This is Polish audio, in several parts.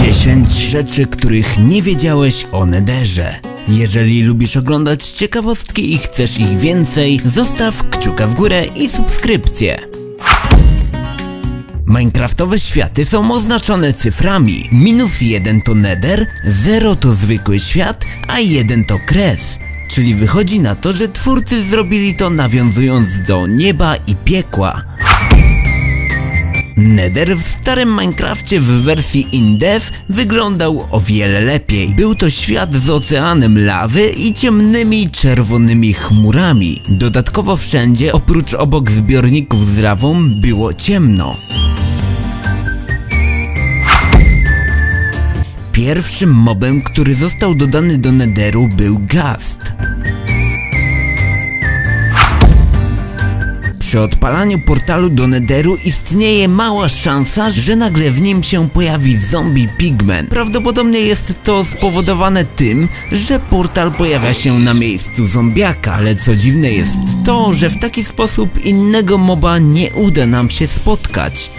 10 rzeczy, których nie wiedziałeś o Nederze. Jeżeli lubisz oglądać ciekawostki i chcesz ich więcej, zostaw kciuka w górę i subskrypcję. Minecraftowe światy są oznaczone cyframi. Minus 1 to Nether, 0 to zwykły świat, a 1 to kres. Czyli wychodzi na to, że twórcy zrobili to nawiązując do nieba i piekła. Nether w starym Minecrafcie w wersji InDev wyglądał o wiele lepiej. Był to świat z oceanem lawy i ciemnymi czerwonymi chmurami. Dodatkowo wszędzie, oprócz obok zbiorników z lawą, było ciemno. Pierwszym mobem, który został dodany do Netheru był Gast. Przy odpalaniu portalu do Netheru istnieje mała szansa, że nagle w nim się pojawi zombie pigmen. Prawdopodobnie jest to spowodowane tym, że portal pojawia się na miejscu zombiaka, ale co dziwne jest to, że w taki sposób innego moba nie uda nam się spotkać.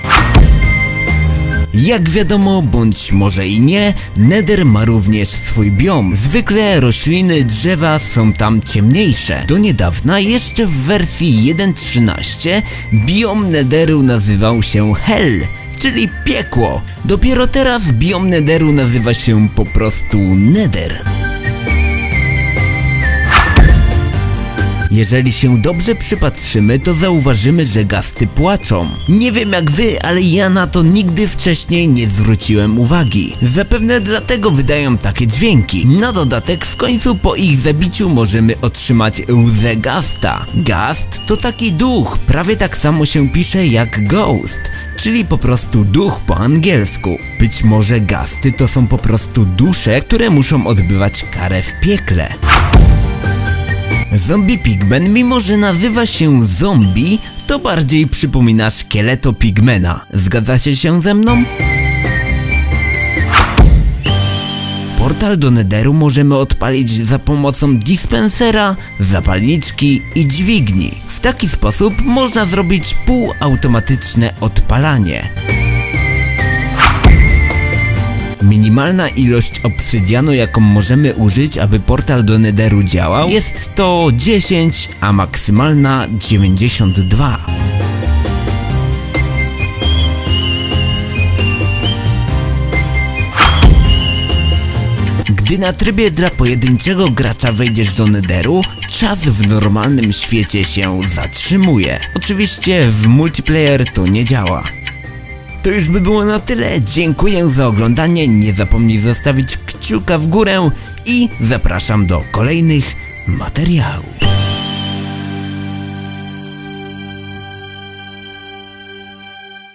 Jak wiadomo, bądź może i nie, Nether ma również swój biom. Zwykle rośliny, drzewa są tam ciemniejsze. Do niedawna, jeszcze w wersji 1.13, biom Netheru nazywał się Hell czyli piekło. Dopiero teraz biom Netheru nazywa się po prostu Nether. Jeżeli się dobrze przypatrzymy, to zauważymy, że gasty płaczą. Nie wiem jak wy, ale ja na to nigdy wcześniej nie zwróciłem uwagi. Zapewne dlatego wydają takie dźwięki. Na dodatek w końcu po ich zabiciu możemy otrzymać łzę gasta. Gast to taki duch, prawie tak samo się pisze jak ghost, czyli po prostu duch po angielsku. Być może gasty to są po prostu dusze, które muszą odbywać karę w piekle. Zombie Pigmen, mimo że nazywa się zombie, to bardziej przypomina szkieleto pigmena. Zgadzacie się ze mną? Portal do Netheru możemy odpalić za pomocą dispensera, zapalniczki i dźwigni. W taki sposób można zrobić półautomatyczne odpalanie. Minimalna ilość obsydianu jaką możemy użyć aby portal do Netheru działał jest to 10, a maksymalna 92. Gdy na trybie dla pojedynczego gracza wejdziesz do Netheru, czas w normalnym świecie się zatrzymuje. Oczywiście w multiplayer to nie działa. To już by było na tyle, dziękuję za oglądanie, nie zapomnij zostawić kciuka w górę i zapraszam do kolejnych materiałów.